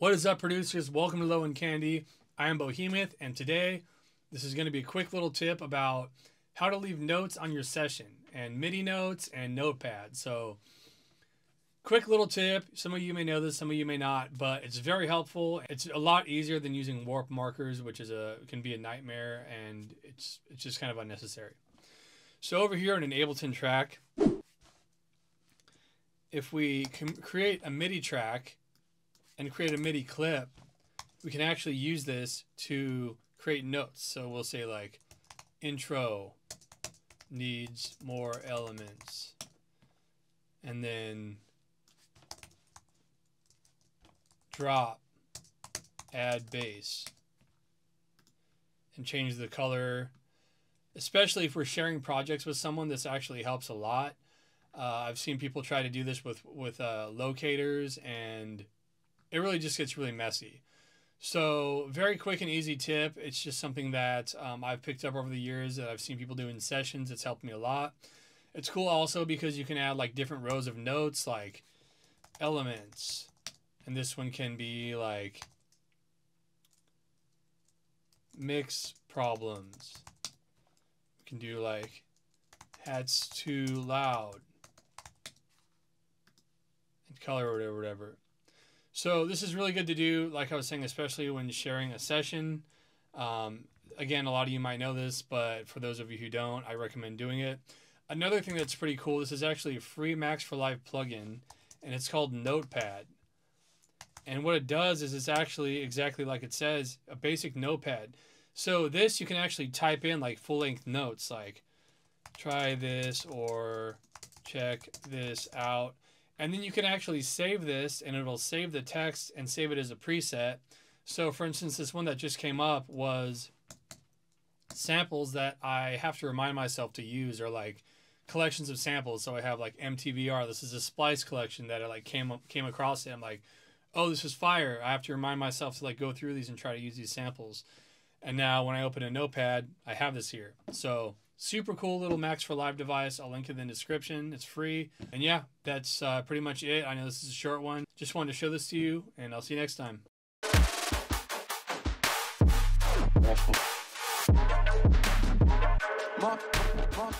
What is up, producers? Welcome to Low End Candy. I am Bohemoth, and today this is going to be a quick little tip about how to leave notes on your session and MIDI notes and Notepad. So, quick little tip. Some of you may know this, some of you may not, but it's very helpful. It's a lot easier than using warp markers, which is a can be a nightmare, and it's it's just kind of unnecessary. So over here in an Ableton track, if we can create a MIDI track and create a MIDI clip, we can actually use this to create notes. So we'll say like intro needs more elements. And then drop, add bass, and change the color. Especially if we're sharing projects with someone, this actually helps a lot. Uh, I've seen people try to do this with with uh, locators and it really just gets really messy. So, very quick and easy tip. It's just something that um, I've picked up over the years that I've seen people do in sessions. It's helped me a lot. It's cool also because you can add like different rows of notes, like elements. And this one can be like mix problems. We can do like hats too loud and color or whatever, whatever. So this is really good to do, like I was saying, especially when sharing a session. Um, again, a lot of you might know this, but for those of you who don't, I recommend doing it. Another thing that's pretty cool, this is actually a free Max for Live plugin, and it's called Notepad. And what it does is it's actually exactly like it says, a basic notepad. So this you can actually type in like full-length notes, like try this or check this out. And then you can actually save this and it'll save the text and save it as a preset. So for instance, this one that just came up was samples that I have to remind myself to use or like collections of samples. So I have like MTVR. This is a splice collection that I like came came across it. I'm like, oh, this is fire. I have to remind myself to like go through these and try to use these samples. And now when I open a notepad, I have this here. So Super cool little Max for Live device. I'll link it in the description. It's free. And yeah, that's uh, pretty much it. I know this is a short one. Just wanted to show this to you, and I'll see you next time. Mark, Mark.